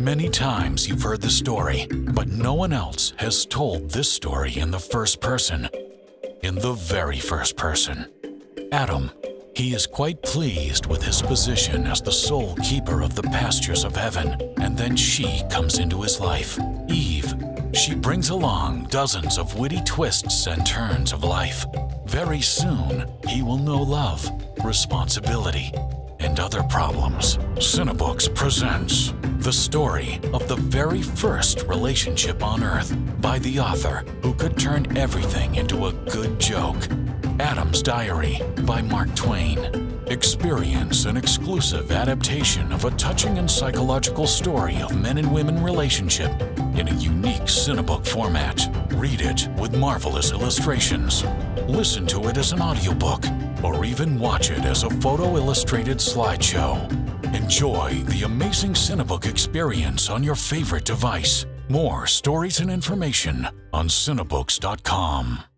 Many times you've heard the story, but no one else has told this story in the first person. In the very first person. Adam. He is quite pleased with his position as the sole keeper of the pastures of heaven, and then she comes into his life, Eve. She brings along dozens of witty twists and turns of life. Very soon, he will know love, responsibility, and other problems. Cinebooks presents the story of the very first relationship on Earth by the author who could turn everything into a good joke. Adam's Diary by Mark Twain. Experience an exclusive adaptation of a touching and psychological story of men and women relationship in a unique Cinebook format. Read it with marvelous illustrations. Listen to it as an audiobook or even watch it as a photo illustrated slideshow. Enjoy the amazing Cinebook experience on your favorite device. More stories and information on Cinebooks.com.